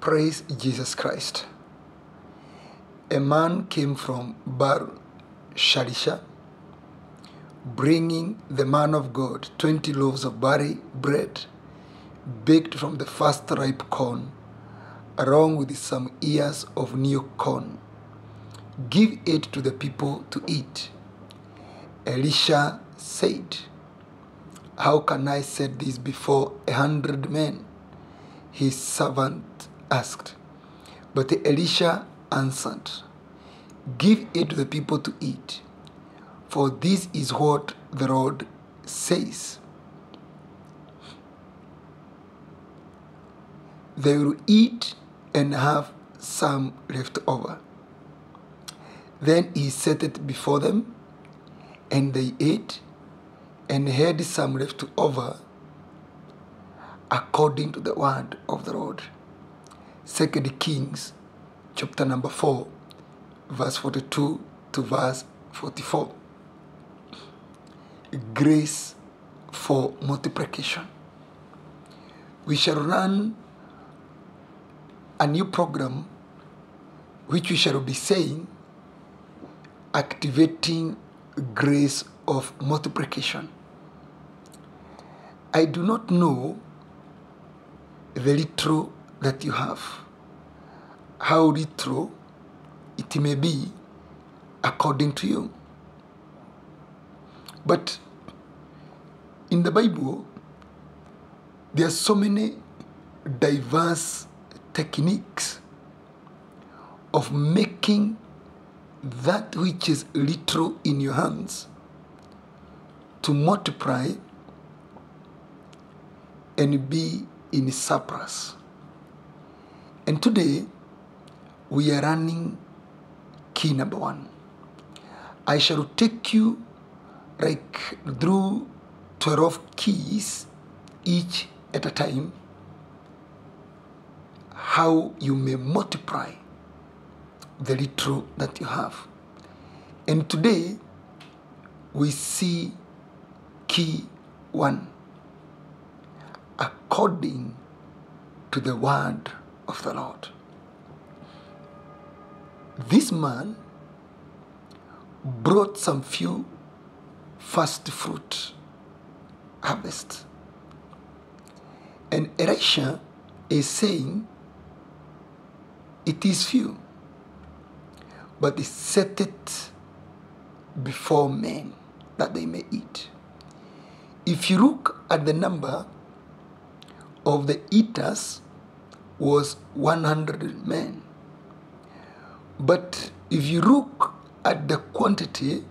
Praise Jesus Christ. A man came from Baal Shalishah, bringing the man of God 20 loaves of barley bread baked from the first ripe corn, along with some ears of new corn. Give it to the people to eat. Elisha said, How can I set this before a hundred men? His servant asked. But Elisha answered, Give it to the people to eat, for this is what the Lord says. They will eat and have some left over. Then he set it before them, and they ate and had some left over according to the word of the Lord. Second Kings chapter number 4, verse 42 to verse 44. Grace for multiplication. We shall run a new program which we shall be saying activating grace of multiplication. I do not know the little that you have, how little it may be according to you. But in the Bible, there are so many diverse techniques of making that which is little in your hands to multiply and be in surplus. And today we are running key number one. I shall take you like through 12 keys each at a time how you may multiply the little that you have. And today we see key one according to the word of the Lord. This man brought some few first fruit harvest. And Elisha is saying, It is few, but he set it before men that they may eat. If you look at the number of the eaters was 100 men. But if you look at the quantity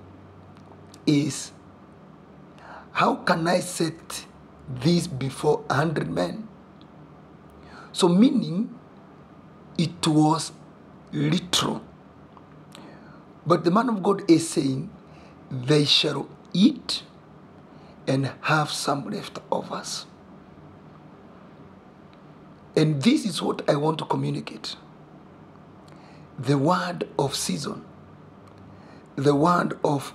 is how can I set this before 100 men? So meaning it was literal. But the man of God is saying they shall eat and have some leftovers. And this is what I want to communicate the word of season, the word of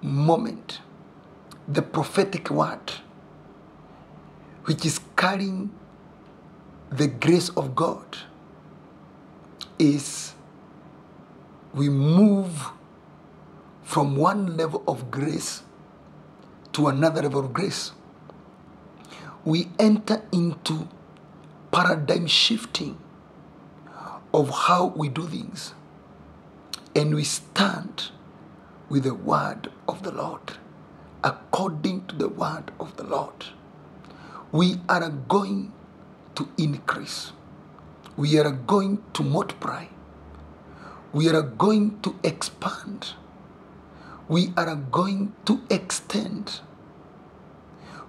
moment, the prophetic word, which is carrying the grace of God, is we move from one level of grace to another level of grace. We enter into paradigm shifting of how we do things. And we stand with the word of the Lord, according to the word of the Lord. We are going to increase. We are going to multiply. We are going to expand. We are going to extend.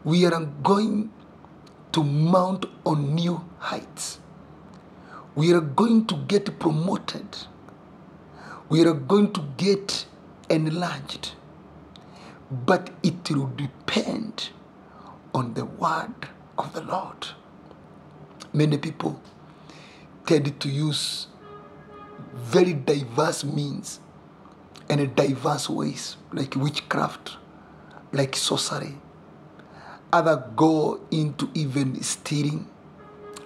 We are going to mount on new heights. We are going to get promoted. We are going to get enlarged. But it will depend on the word of the Lord. Many people tend to use very diverse means and diverse ways, like witchcraft, like sorcery. Other go into even stealing.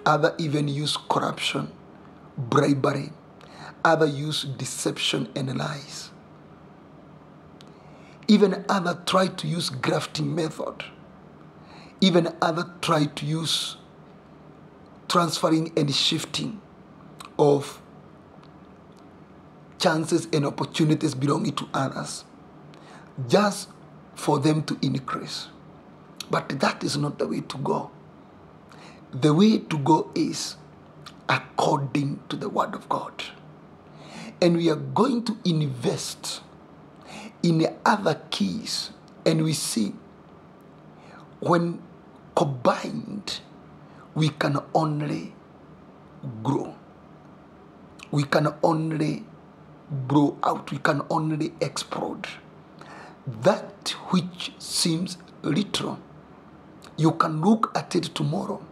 Other even use corruption, bribery. Other use deception and lies. Even other try to use grafting method. Even other try to use transferring and shifting of chances and opportunities belonging to others just for them to increase. But that is not the way to go. The way to go is according to the Word of God. And we are going to invest in other keys. And we see when combined, we can only grow. We can only grow out. We can only explode. That which seems literal, you can look at it tomorrow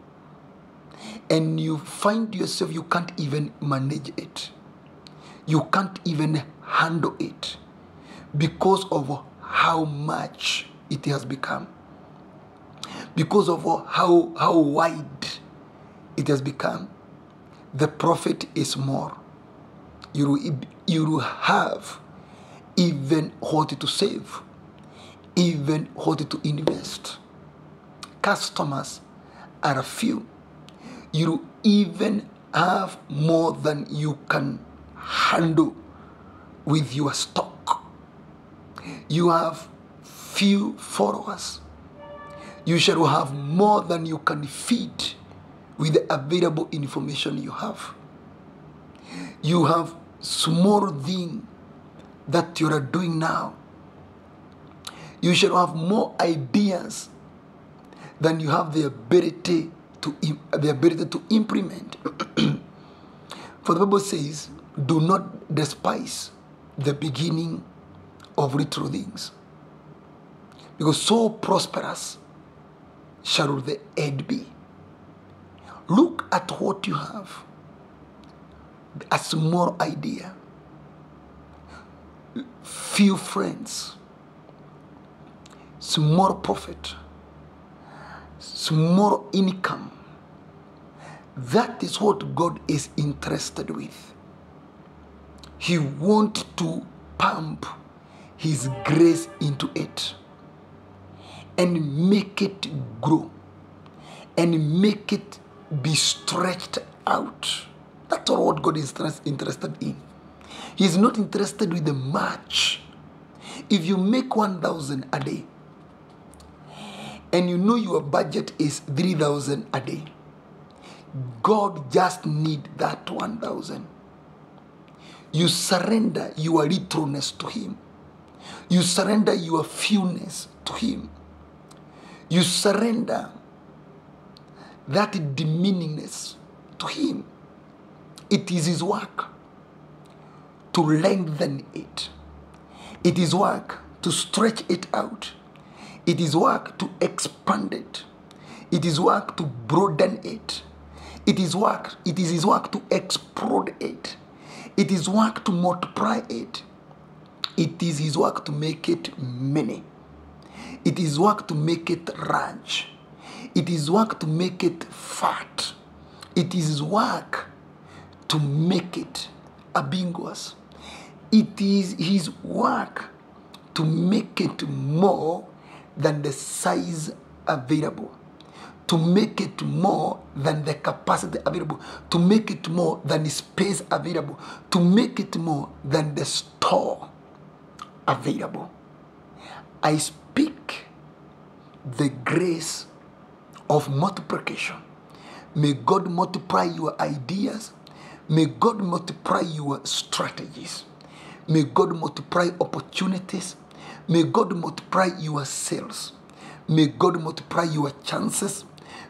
and you find yourself you can't even manage it. You can't even handle it because of how much it has become. Because of how, how wide it has become. The profit is more. You, you will have even what to save, even what to invest. Customers are a few. You even have more than you can handle with your stock. You have few followers. You shall have more than you can feed with the available information you have. You have small thing that you are doing now. You shall have more ideas than you have the ability to the ability to implement. For the Bible says, "Do not despise the beginning of little things, because so prosperous shall the end be." Look at what you have. A small idea, few friends, small profit, small income. That is what God is interested with. He wants to pump His grace into it and make it grow and make it be stretched out. That's all what God is interested in. He's not interested with the much. If you make 1,000 a day and you know your budget is 3,000 a day, God just need that 1,000. You surrender your littleness to Him. You surrender your fewness to Him. You surrender that demeaningness to Him. It is His work to lengthen it. It is work to stretch it out. It is work to expand it. It is work to broaden it. It is work, it is his work to explode it. It is work to multiply it. It is his work to make it many. It is work to make it large. It is work to make it fat. It is work to make it ambiguous. It is his work to make it more than the size available, to make it more than the capacity available, to make it more than the space available, to make it more than the store available. I speak the grace of multiplication. May God multiply your ideas. May God multiply your strategies. May God multiply opportunities. May God multiply your sales. May God multiply your chances.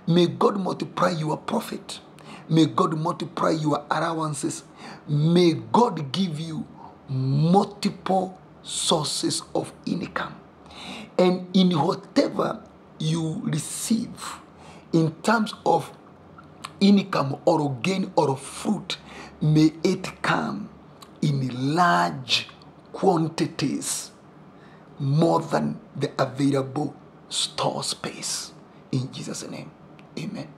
May God multiply your profit. May God multiply your allowances. May God give you multiple sources of income. And in whatever you receive in terms of income or gain or fruit, may it come in large quantities more than the available store space. In Jesus' name, amen.